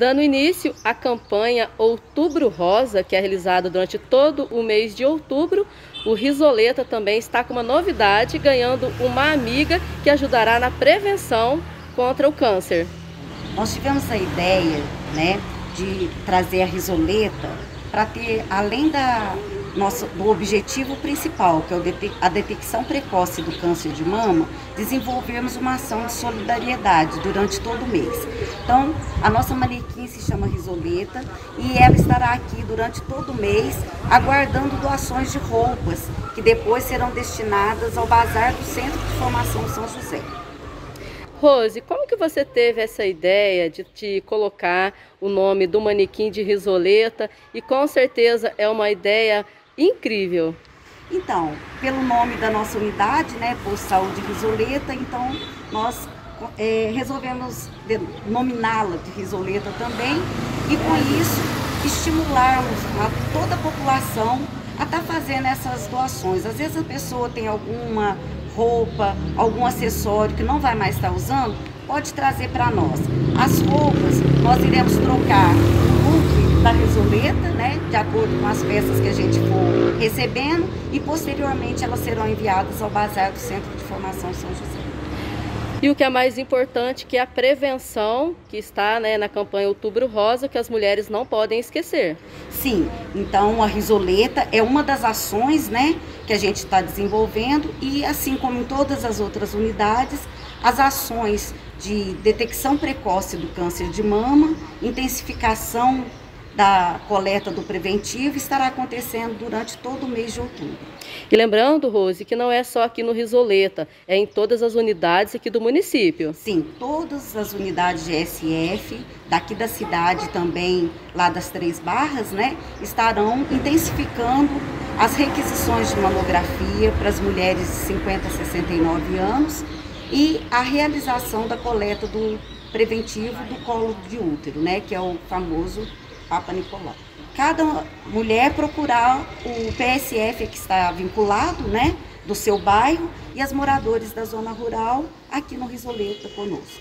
dando início à campanha Outubro Rosa, que é realizada durante todo o mês de outubro. O Risoleta também está com uma novidade, ganhando uma amiga que ajudará na prevenção contra o câncer. Nós tivemos a ideia né, de trazer a Risoleta para ter, além da, nosso, do objetivo principal, que é a detecção precoce do câncer de mama, desenvolvermos uma ação de solidariedade durante todo o mês. Então, a nossa manequim se chama Risoleta e ela estará aqui durante todo o mês, aguardando doações de roupas, que depois serão destinadas ao Bazar do Centro de Formação São José. Rose, como que você teve essa ideia de te colocar o nome do manequim de risoleta? E com certeza é uma ideia incrível. Então, pelo nome da nossa unidade, né, por saúde risoleta, então nós é, resolvemos nominá-la de risoleta também e com isso estimularmos a toda a população a estar tá fazendo essas doações. Às vezes a pessoa tem alguma roupa, algum acessório que não vai mais estar tá usando, pode trazer para nós. As roupas nós iremos trocar o look da resoleta, né, de acordo com as peças que a gente for recebendo e posteriormente elas serão enviadas ao Bazar do Centro de Formação São José. E o que é mais importante, que é a prevenção que está né, na campanha Outubro Rosa, que as mulheres não podem esquecer. Sim, então a risoleta é uma das ações né, que a gente está desenvolvendo e assim como em todas as outras unidades, as ações de detecção precoce do câncer de mama, intensificação da coleta do preventivo estará acontecendo durante todo o mês de outubro. E lembrando, Rose, que não é só aqui no Risoleta, é em todas as unidades aqui do município. Sim, todas as unidades de SF, daqui da cidade também, lá das Três Barras, né, estarão intensificando as requisições de mamografia para as mulheres de 50 a 69 anos e a realização da coleta do preventivo do colo de útero, né, que é o famoso Papa Nicolau. Cada mulher procurar o PSF que está vinculado, né, do seu bairro e as moradores da zona rural aqui no Risoleta conosco.